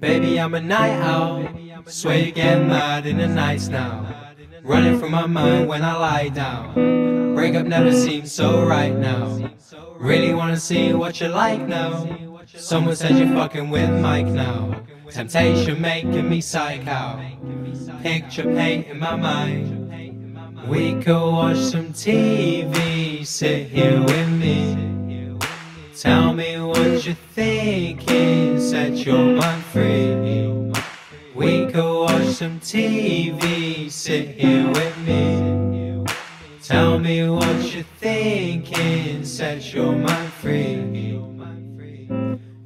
Baby, I'm a night owl. Swear you get mad in the nights now. Running from my mind when I lie down. Breakup never seems so right now. Really wanna see what you like now. Someone said you're fucking with Mike now. Temptation making me psych out. Picture paint in my mind. We could watch some TV, sit here with me. Tell me what you're thinking, set your mind free. We could watch some TV, sit here with me. Tell me what you're thinking, set your mind free.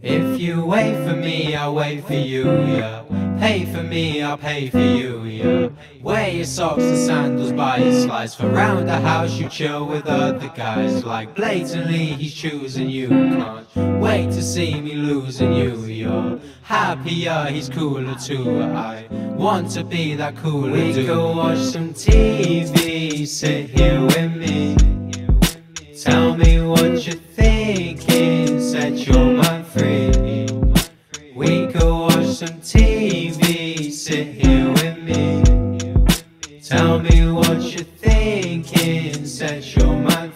If you wait for me, I'll wait for you, yeah. Pay for me, I'll pay for you, yeah. Wear your socks and sandals buy your slides. For round the house, you chill with other guys. Like blatantly, he's choosing you. Can't wait to see me losing you, you're happier, he's cooler too. I want to be that cooler We dude. could watch some TV, sit here with me. Tell me what you're thinking, set your. Tell me what you're thinking, set your mind